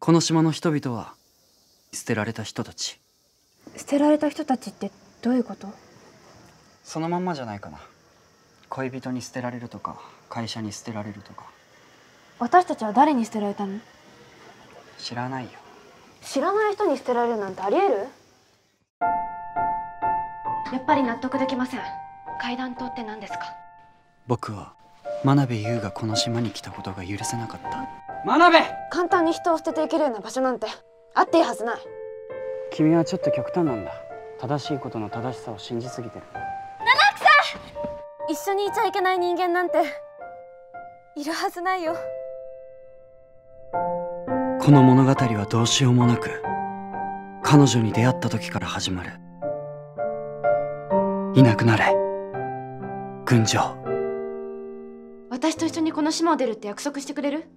この島の人々は捨てられた人たち。捨てられた人たちってどういうこと？そのまんまじゃないかな。恋人に捨てられるとか会社に捨てられるとか。私たちは誰に捨てられたの？知らないよ。知らない人に捨てられるなんてありえる？やっぱり納得できません。階段島って何ですか？僕は真鍋優がこの島に来たことが許せなかった真鍋簡単に人を捨てていけるような場所なんてあっていいはずない。君はちょっと極端なんだ。正しいことの正しさを信じすぎてる。一緒にいちゃいけない人間なんているはずないよ。この物語はどうしようもなく彼女に出会った時から始まる。いなくなれ。群青。私と一緒にこの島を出るって約束してくれる？